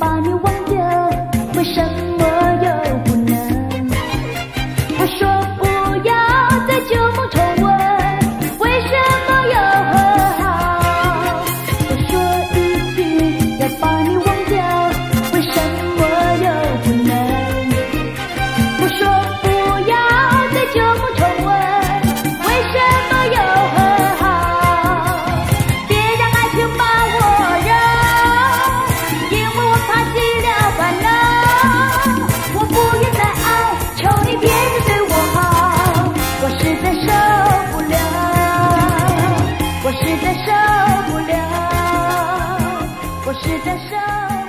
bao 我实在受不了我实在受